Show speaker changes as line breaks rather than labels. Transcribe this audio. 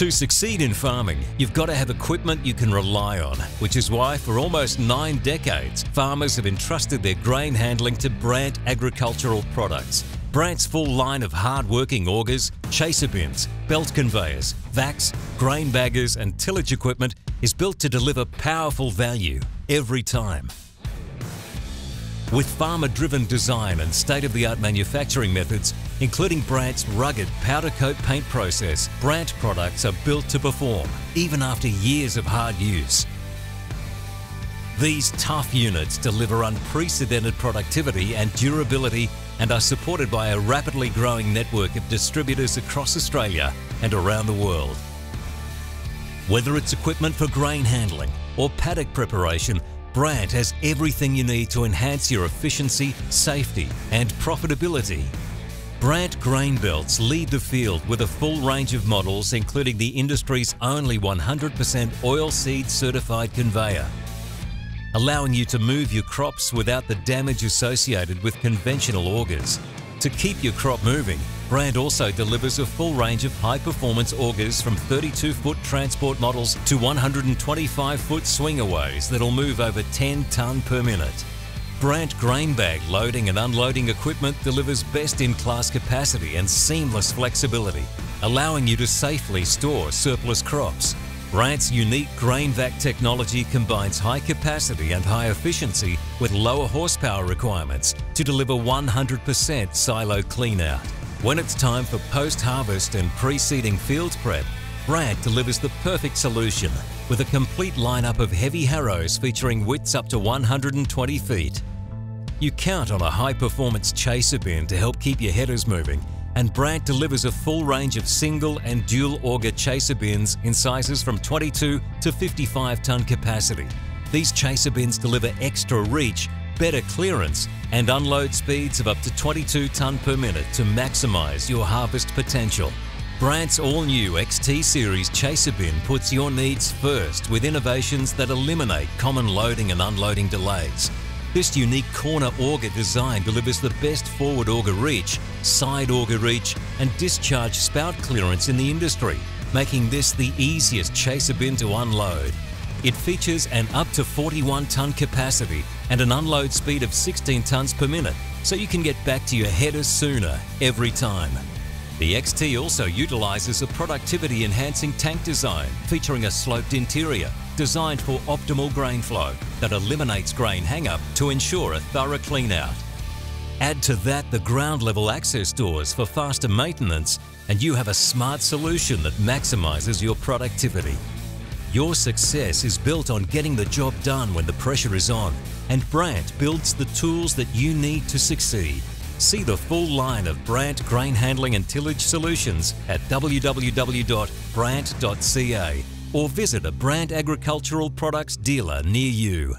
To succeed in farming, you've got to have equipment you can rely on, which is why for almost nine decades, farmers have entrusted their grain handling to Brandt Agricultural Products. Brandt's full line of hard-working augers, chaser bins, belt conveyors, vacs, grain baggers and tillage equipment is built to deliver powerful value every time. With farmer-driven design and state-of-the-art manufacturing methods, including Brandt's rugged powder coat paint process, Brandt products are built to perform, even after years of hard use. These tough units deliver unprecedented productivity and durability and are supported by a rapidly growing network of distributors across Australia and around the world. Whether it's equipment for grain handling or paddock preparation, Brandt has everything you need to enhance your efficiency, safety and profitability. Brandt grain belts lead the field with a full range of models including the industry's only 100% oilseed certified conveyor, allowing you to move your crops without the damage associated with conventional augers. To keep your crop moving, Brandt also delivers a full range of high-performance augers from 32-foot transport models to 125-foot swingaways that'll move over 10 tonne per minute. Brandt grain bag loading and unloading equipment delivers best-in-class capacity and seamless flexibility, allowing you to safely store surplus crops. Brandt's unique grain vac technology combines high capacity and high efficiency with lower horsepower requirements to deliver 100% silo cleanout. When it's time for post-harvest and pre-seeding field prep, Brandt delivers the perfect solution with a complete lineup of heavy harrows featuring widths up to 120 feet. You count on a high-performance chaser bin to help keep your headers moving and Brandt delivers a full range of single and dual auger chaser bins in sizes from 22 to 55 tonne capacity. These chaser bins deliver extra reach, better clearance and unload speeds of up to 22 tonne per minute to maximise your harvest potential. Brandt's all-new XT Series Chaser Bin puts your needs first with innovations that eliminate common loading and unloading delays. This unique corner auger design delivers the best forward auger reach, side auger reach and discharge spout clearance in the industry, making this the easiest chaser bin to unload. It features an up to 41 tonne capacity and an unload speed of 16 tonnes per minute, so you can get back to your header sooner every time. The XT also utilises a productivity enhancing tank design featuring a sloped interior designed for optimal grain flow that eliminates grain hang-up to ensure a thorough clean-out. Add to that the ground level access doors for faster maintenance and you have a smart solution that maximises your productivity. Your success is built on getting the job done when the pressure is on and Brandt builds the tools that you need to succeed. See the full line of Brandt grain handling and tillage solutions at www.brandt.ca or visit a Brandt Agricultural Products dealer near you.